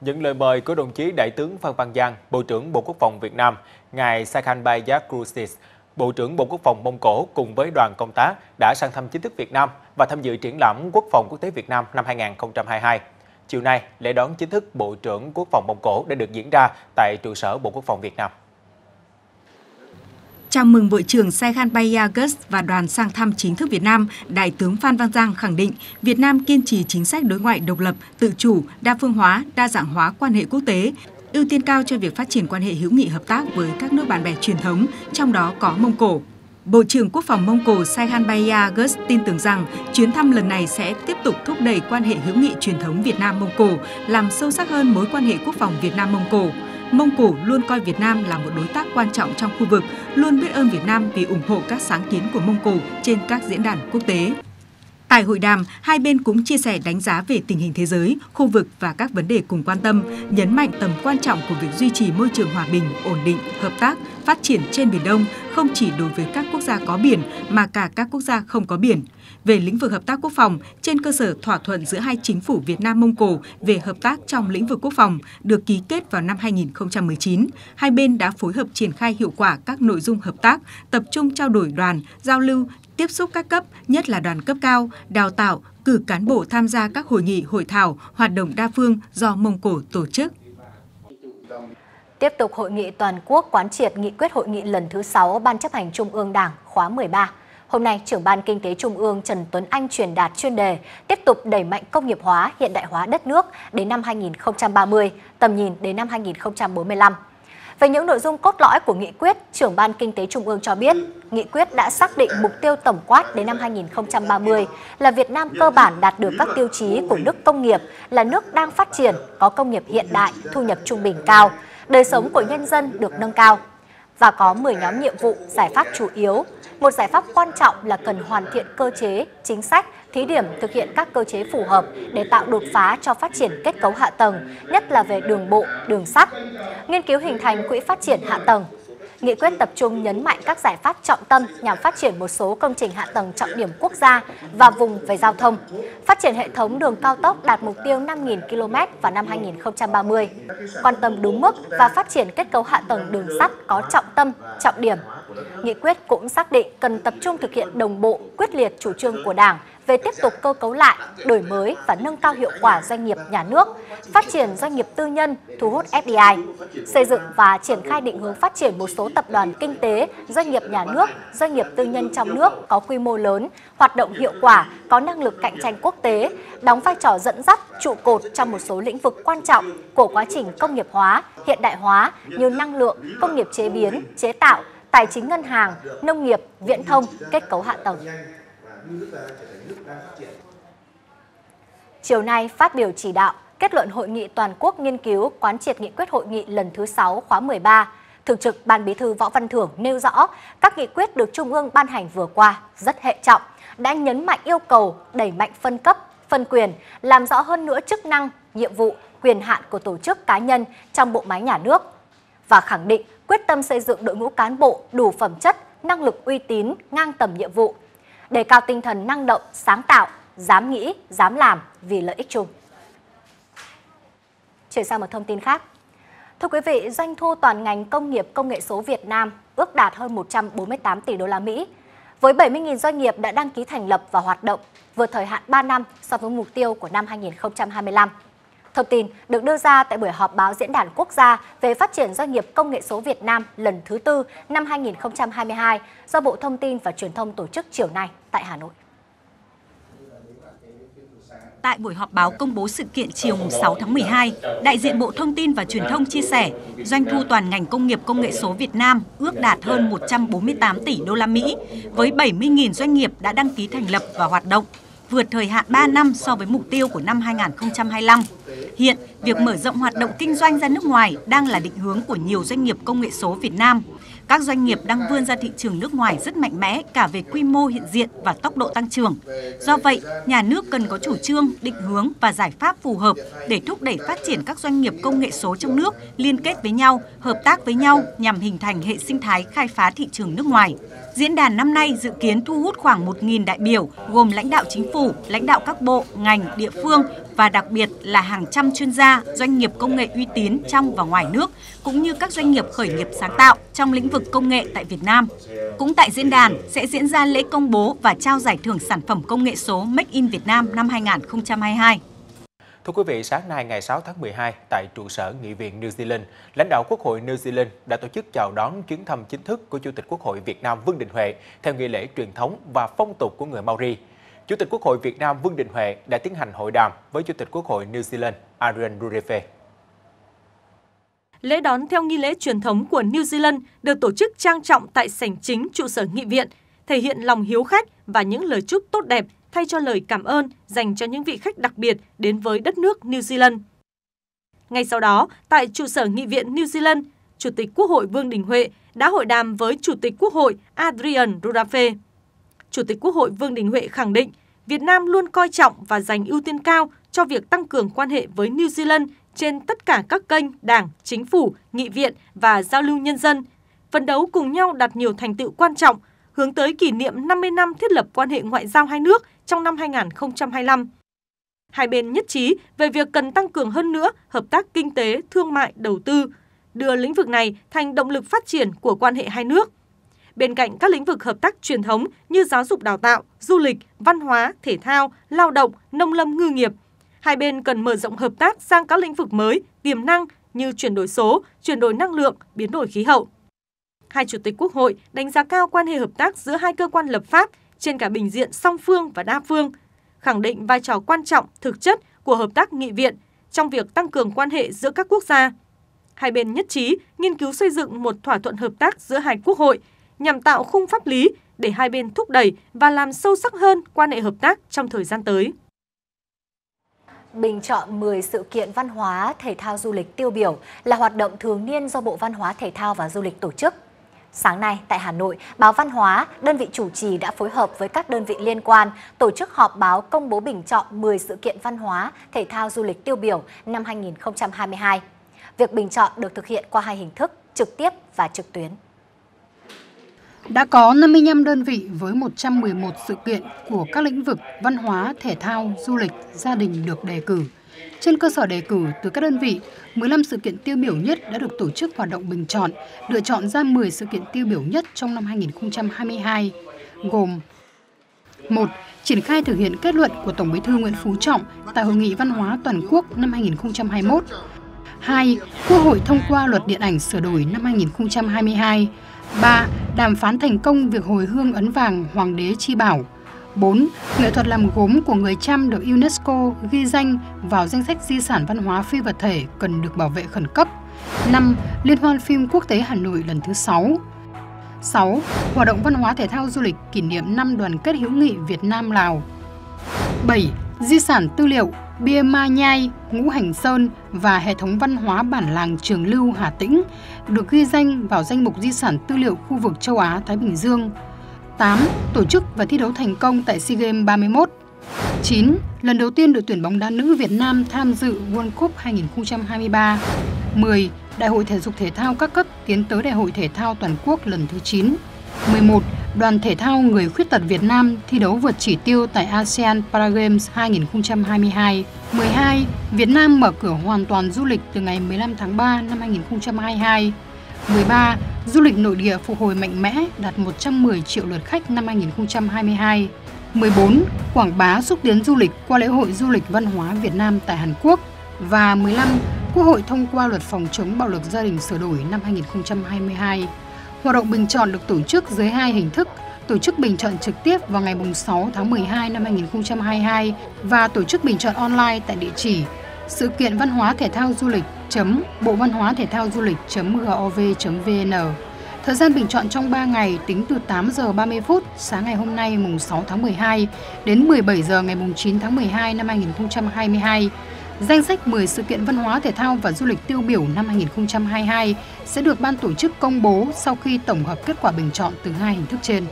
Những lời mời của đồng chí Đại tướng Phan Văn Giang, Bộ trưởng Bộ Quốc phòng Việt Nam, ngài Sakhanbay Yakusis, Bộ trưởng Bộ Quốc phòng Mông Cổ cùng với đoàn công tác đã sang thăm chính thức Việt Nam và tham dự triển lãm Quốc phòng quốc tế Việt Nam năm 2022. Chiều nay, lễ đón chính thức Bộ trưởng Quốc phòng Mông Cổ đã được diễn ra tại trụ sở Bộ Quốc phòng Việt Nam. Chào mừng Bộ trưởng Saigon Bayagus và đoàn sang thăm chính thức Việt Nam, Đại tướng Phan Văn Giang khẳng định Việt Nam kiên trì chính sách đối ngoại độc lập, tự chủ, đa phương hóa, đa dạng hóa quan hệ quốc tế, ưu tiên cao cho việc phát triển quan hệ hữu nghị hợp tác với các nước bạn bè truyền thống, trong đó có Mông Cổ. Bộ trưởng Quốc phòng Mông Cổ Saihan Bayagus tin tưởng rằng chuyến thăm lần này sẽ tiếp tục thúc đẩy quan hệ hữu nghị truyền thống Việt Nam-Mông Cổ, làm sâu sắc hơn mối quan hệ quốc phòng Việt Nam-Mông Cổ. Mông Cổ luôn coi Việt Nam là một đối tác quan trọng trong khu vực, luôn biết ơn Việt Nam vì ủng hộ các sáng kiến của Mông Cổ trên các diễn đàn quốc tế. Tại hội đàm, hai bên cũng chia sẻ đánh giá về tình hình thế giới, khu vực và các vấn đề cùng quan tâm, nhấn mạnh tầm quan trọng của việc duy trì môi trường hòa bình, ổn định, hợp tác, phát triển trên Biển Đông không chỉ đối với các quốc gia có biển mà cả các quốc gia không có biển. Về lĩnh vực hợp tác quốc phòng, trên cơ sở thỏa thuận giữa hai chính phủ Việt Nam Mông Cổ về hợp tác trong lĩnh vực quốc phòng được ký kết vào năm 2019, hai bên đã phối hợp triển khai hiệu quả các nội dung hợp tác, tập trung trao đổi đoàn, giao lưu, tiếp xúc các cấp, nhất là đoàn cấp cao, đào tạo, cử cán bộ tham gia các hội nghị, hội thảo, hoạt động đa phương do Mông Cổ tổ chức. Tiếp tục hội nghị toàn quốc quán triệt nghị quyết hội nghị lần thứ 6 Ban chấp hành Trung ương Đảng khóa 13. Hôm nay, trưởng ban Kinh tế Trung ương Trần Tuấn Anh truyền đạt chuyên đề tiếp tục đẩy mạnh công nghiệp hóa, hiện đại hóa đất nước đến năm 2030, tầm nhìn đến năm 2045. Về những nội dung cốt lõi của nghị quyết, trưởng ban Kinh tế Trung ương cho biết, nghị quyết đã xác định mục tiêu tổng quát đến năm 2030 là Việt Nam cơ bản đạt được các tiêu chí của nước công nghiệp, là nước đang phát triển, có công nghiệp hiện đại, thu nhập trung bình cao, đời sống của nhân dân được nâng cao và có 10 nhóm nhiệm vụ, giải pháp chủ yếu. Một giải pháp quan trọng là cần hoàn thiện cơ chế, chính sách, thí điểm thực hiện các cơ chế phù hợp để tạo đột phá cho phát triển kết cấu hạ tầng, nhất là về đường bộ, đường sắt. Nghiên cứu hình thành quỹ phát triển hạ tầng, Nghị quyết tập trung nhấn mạnh các giải pháp trọng tâm nhằm phát triển một số công trình hạ tầng trọng điểm quốc gia và vùng về giao thông, phát triển hệ thống đường cao tốc đạt mục tiêu 5.000 km vào năm 2030, quan tâm đúng mức và phát triển kết cấu hạ tầng đường sắt có trọng tâm, trọng điểm. Nghị quyết cũng xác định cần tập trung thực hiện đồng bộ, quyết liệt chủ trương của Đảng về tiếp tục cơ cấu lại, đổi mới và nâng cao hiệu quả doanh nghiệp nhà nước, phát triển doanh nghiệp tư nhân, thu hút FDI, xây dựng và triển khai định hướng phát triển một số tập đoàn kinh tế, doanh nghiệp nhà nước, doanh nghiệp tư nhân trong nước có quy mô lớn, hoạt động hiệu quả, có năng lực cạnh tranh quốc tế, đóng vai trò dẫn dắt, trụ cột trong một số lĩnh vực quan trọng của quá trình công nghiệp hóa, hiện đại hóa như năng lượng, công nghiệp chế biến, chế tạo, tài chính ngân hàng, nông nghiệp, viễn thông, kết cấu hạ tầng nước ta trở thành nước đang phát triển. Chiều nay phát biểu chỉ đạo, kết luận hội nghị toàn quốc nghiên cứu quán triệt nghị quyết hội nghị lần thứ 6 khóa 13, Thường trực Ban Bí thư Võ Văn Thưởng nêu rõ các nghị quyết được Trung ương ban hành vừa qua rất hệ trọng, đã nhấn mạnh yêu cầu đẩy mạnh phân cấp, phân quyền, làm rõ hơn nữa chức năng, nhiệm vụ, quyền hạn của tổ chức cá nhân trong bộ máy nhà nước và khẳng định quyết tâm xây dựng đội ngũ cán bộ đủ phẩm chất, năng lực uy tín, ngang tầm nhiệm vụ, đề cao tinh thần năng động, sáng tạo, dám nghĩ, dám làm vì lợi ích chung. Chuyển sang một thông tin khác. Thưa quý vị, doanh thu toàn ngành công nghiệp công nghệ số Việt Nam ước đạt hơn 148 tỷ đô la Mỹ, với 70.000 doanh nghiệp đã đăng ký thành lập và hoạt động, vượt thời hạn 3 năm so với mục tiêu của năm 2025. Thông tin được đưa ra tại buổi họp báo Diễn đàn Quốc gia về phát triển doanh nghiệp công nghệ số Việt Nam lần thứ tư năm 2022 do Bộ Thông tin và Truyền thông tổ chức chiều nay tại Hà Nội. Tại buổi họp báo công bố sự kiện chiều 6 tháng 12, đại diện Bộ Thông tin và Truyền thông chia sẻ, doanh thu toàn ngành công nghiệp công nghệ số Việt Nam ước đạt hơn 148 tỷ đô la Mỹ, với 70.000 doanh nghiệp đã đăng ký thành lập và hoạt động, vượt thời hạn 3 năm so với mục tiêu của năm 2025. Hiện, việc mở rộng hoạt động kinh doanh ra nước ngoài đang là định hướng của nhiều doanh nghiệp công nghệ số Việt Nam. Các doanh nghiệp đang vươn ra thị trường nước ngoài rất mạnh mẽ cả về quy mô hiện diện và tốc độ tăng trưởng. Do vậy, nhà nước cần có chủ trương, định hướng và giải pháp phù hợp để thúc đẩy phát triển các doanh nghiệp công nghệ số trong nước liên kết với nhau, hợp tác với nhau nhằm hình thành hệ sinh thái khai phá thị trường nước ngoài. Diễn đàn năm nay dự kiến thu hút khoảng 1.000 đại biểu gồm lãnh đạo chính phủ, lãnh đạo các bộ, ngành, địa phương và đặc biệt là hàng trăm chuyên gia, doanh nghiệp công nghệ uy tín trong và ngoài nước, cũng như các doanh nghiệp khởi nghiệp sáng tạo trong lĩnh vực công nghệ tại Việt Nam. Cũng tại diễn đàn sẽ diễn ra lễ công bố và trao giải thưởng sản phẩm công nghệ số Make in Việt Nam năm 2022. Thưa quý vị, sáng nay ngày 6 tháng 12 tại trụ sở Nghị viện New Zealand, lãnh đạo Quốc hội New Zealand đã tổ chức chào đón chuyến thăm chính thức của Chủ tịch Quốc hội Việt Nam Vương Đình Huệ theo nghi lễ truyền thống và phong tục của người Maori. Chủ tịch Quốc hội Việt Nam Vương Đình Huệ đã tiến hành hội đàm với Chủ tịch Quốc hội New Zealand Arian Rurefe. Lễ đón theo nghi lễ truyền thống của New Zealand được tổ chức trang trọng tại sảnh chính trụ sở nghị viện, thể hiện lòng hiếu khách và những lời chúc tốt đẹp thay cho lời cảm ơn dành cho những vị khách đặc biệt đến với đất nước New Zealand. Ngay sau đó, tại trụ sở Nghị viện New Zealand, Chủ tịch Quốc hội Vương Đình Huệ đã hội đàm với Chủ tịch Quốc hội Adrian Rurafe. Chủ tịch Quốc hội Vương Đình Huệ khẳng định Việt Nam luôn coi trọng và dành ưu tiên cao cho việc tăng cường quan hệ với New Zealand trên tất cả các kênh Đảng, Chính phủ, Nghị viện và giao lưu nhân dân, phấn đấu cùng nhau đạt nhiều thành tựu quan trọng, hướng tới kỷ niệm 50 năm thiết lập quan hệ ngoại giao hai nước trong năm 2025. Hai bên nhất trí về việc cần tăng cường hơn nữa hợp tác kinh tế, thương mại, đầu tư, đưa lĩnh vực này thành động lực phát triển của quan hệ hai nước. Bên cạnh các lĩnh vực hợp tác truyền thống như giáo dục đào tạo, du lịch, văn hóa, thể thao, lao động, nông lâm ngư nghiệp, hai bên cần mở rộng hợp tác sang các lĩnh vực mới, tiềm năng như chuyển đổi số, chuyển đổi năng lượng, biến đổi khí hậu. Hai chủ tịch Quốc hội đánh giá cao quan hệ hợp tác giữa hai cơ quan lập pháp trên cả bình diện song phương và đa phương, khẳng định vai trò quan trọng thực chất của hợp tác nghị viện trong việc tăng cường quan hệ giữa các quốc gia. Hai bên nhất trí nghiên cứu xây dựng một thỏa thuận hợp tác giữa hai quốc hội nhằm tạo khung pháp lý để hai bên thúc đẩy và làm sâu sắc hơn quan hệ hợp tác trong thời gian tới. Bình chọn 10 sự kiện văn hóa, thể thao du lịch tiêu biểu là hoạt động thường niên do Bộ Văn hóa, Thể thao và Du lịch tổ chức. Sáng nay tại Hà Nội, báo Văn hóa, đơn vị chủ trì đã phối hợp với các đơn vị liên quan tổ chức họp báo công bố bình chọn 10 sự kiện văn hóa, thể thao du lịch tiêu biểu năm 2022. Việc bình chọn được thực hiện qua hai hình thức, trực tiếp và trực tuyến. Đã có 55 đơn vị với 111 sự kiện của các lĩnh vực văn hóa, thể thao, du lịch, gia đình được đề cử. Trên cơ sở đề cử từ các đơn vị, 15 sự kiện tiêu biểu nhất đã được tổ chức hoạt động bình chọn, lựa chọn ra 10 sự kiện tiêu biểu nhất trong năm 2022, gồm 1. Triển khai thực hiện kết luận của Tổng Bí thư Nguyễn Phú Trọng tại Hội nghị Văn hóa Toàn quốc năm 2021. 2. Quốc hội thông qua luật điện ảnh sửa đổi năm 2022. 3. Đàm phán thành công việc hồi hương ấn vàng Hoàng đế Chi Bảo. 4. Nghệ thuật làm gốm của người Chăm được UNESCO ghi danh vào danh sách di sản văn hóa phi vật thể cần được bảo vệ khẩn cấp. 5. Liên hoan phim quốc tế Hà Nội lần thứ 6. 6. Hoạt động văn hóa thể thao du lịch kỷ niệm năm đoàn kết hữu nghị Việt Nam Lào. 7. Di sản tư liệu Bia Ma Nhai, Ngũ Hành Sơn và hệ thống văn hóa bản làng Trường Lưu Hà Tĩnh được ghi danh vào danh mục di sản tư liệu khu vực châu Á Thái Bình Dương. 8. Tổ chức và thi đấu thành công tại SEA Games 31. 9. Lần đầu tiên đội tuyển bóng đá nữ Việt Nam tham dự World Cup 2023. 10. Đại hội thể dục thể thao các cấp tiến tới Đại hội thể thao toàn quốc lần thứ 9. 11. Đoàn thể thao người khuyết tật Việt Nam thi đấu vượt chỉ tiêu tại ASEAN Paragames 2022. 12. Việt Nam mở cửa hoàn toàn du lịch từ ngày 15 tháng 3 năm 2022. 13. Du lịch nội địa phục hồi mạnh mẽ, đạt 110 triệu lượt khách năm 2022. 14. Quảng bá xúc tiến du lịch qua lễ hội du lịch văn hóa Việt Nam tại Hàn Quốc. Và 15. Quốc hội thông qua luật phòng chống bạo lực gia đình sửa đổi năm 2022. Hoạt động bình chọn được tổ chức dưới hai hình thức, tổ chức bình chọn trực tiếp vào ngày 6 tháng 12 năm 2022 và tổ chức bình chọn online tại địa chỉ sự kiện văn hóa thể thao du lịch chấm bộ văn hóa thể thao du lịch gov vn Thời gian bình chọn trong 3 ngày tính từ 8 giờ 30 phút sáng ngày hôm nay mùng 6 tháng 12 đến 17 giờ ngày mùng 9 tháng 12 năm 2022. Danh sách 10 sự kiện văn hóa thể thao và du lịch tiêu biểu năm 2022 sẽ được ban tổ chức công bố sau khi tổng hợp kết quả bình chọn từ hai hình thức trên.